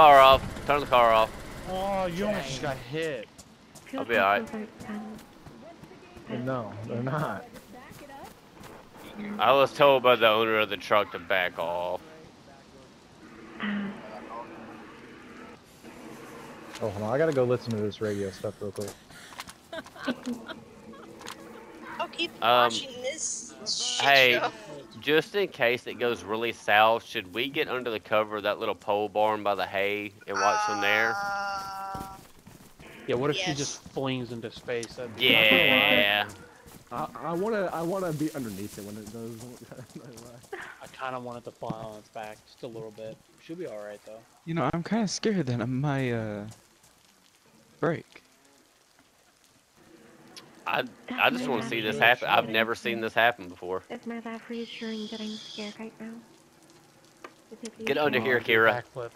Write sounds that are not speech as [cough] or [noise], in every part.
car off. Turn the car off. Oh, you almost just got hit. I'll be alright. No, they're not. I was told by the owner of the truck to back off. Oh, hold on. I gotta go listen to this radio stuff real quick. [laughs] I'll keep Um, watching this shit Hey, show. just in case it goes really south, should we get under the cover of that little pole barn by the hay and watch from there? Uh, Yeah, what if she just flings into space? That'd be Yeah. I, I wanna I wanna be underneath it when it goes. [laughs] I kind of want it to fly on its back just a little bit. She'll be all right though. You know, I'm kind of scared that I might uh break. I I just want to see this happen. I've never seen this happen before. Is my laugh reassuring that I'm scared right now? Get under here, reassuring? Kira. Backflip.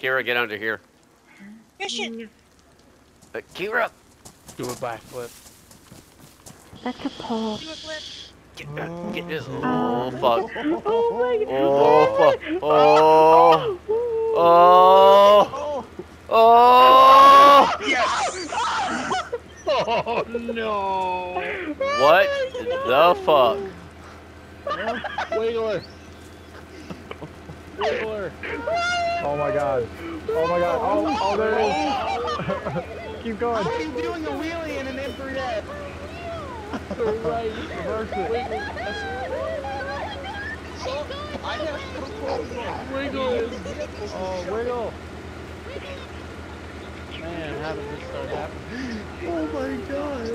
Kira, get under here. Christian, Mm, Uh, Kira, Do a backflip. That's a pole. do a flip. get, uh, get this. Oh Oh. fuck. [laughs] Oh my God. Oh fuck. god! Oh. Oh. Oh. Yes! Oh no! What the fuck? Wiggler. Wiggler. Oh my god. Oh my god. Oh, oh there it is. [laughs] Keep going. How are you doing a wheelie in an M3S? [laughs] right. Reverse it. Wiggle! Oh, oh wiggle. Man, how did this start happening? [laughs] Oh my god.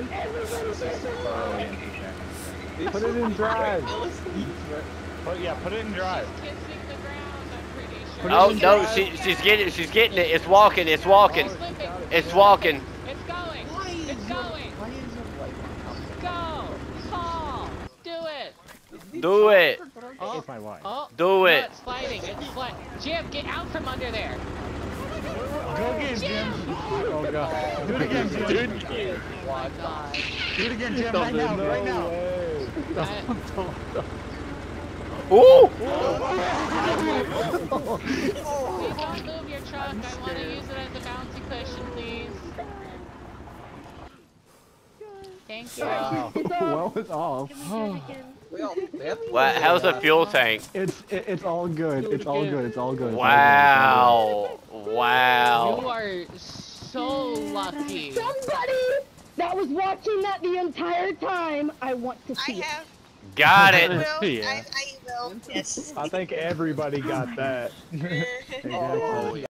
Put it in drive. Put, yeah, put it in drive. kissing the ground, I'm pretty sure. Oh no, she she's getting it. She's getting it. It's walking. It's walking. It's walking. It's going. It's going. Go. Paul. Do it. Do it. Oh, It's my wife. oh. Do No, it. it's sliding. It's sliding. Jim, get out from under there. God. Do it again, Jim. Dude, Oh my. Do it again, Jim. Right now, right now. I- Ooh. Please don't move your truck. I want to use it as a bouncy cushion, please. Thank you. well, it's off. Can we do it? What? How's the fuel tank? It's it, it's all good. It's all good. It's all good. It's all Wow. You Wow. are so lucky. Somebody that was watching that the entire time, I want to I see it. have. Got I it. will. [laughs] Yeah. I, I will. Yes. I think everybody got that. Uh, [laughs] Exactly.